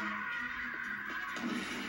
Thank you.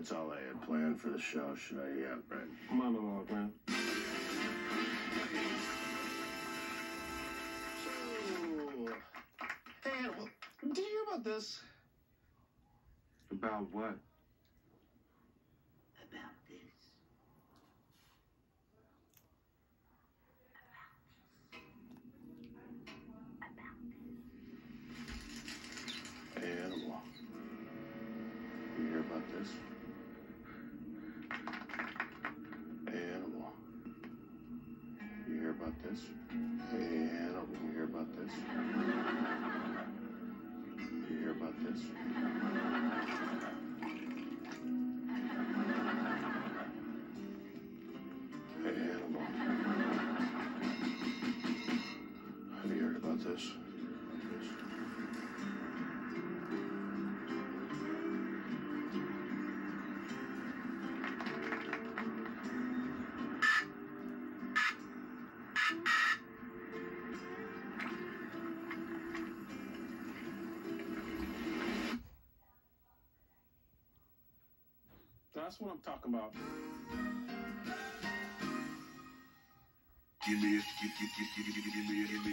That's all I had planned for the show. Should I? Yeah, right. Come on, Mama, man. So, hey, Animal, did you hear about this? About what? about this. Hey, Animal, you hear about this? About this? Hey, Animal, you hear about this? You hear about this? Hey, Animal. Have you heard about? This. That's what I'm talking about. Give me, a, give, give, give, give, give, give me, a, give me.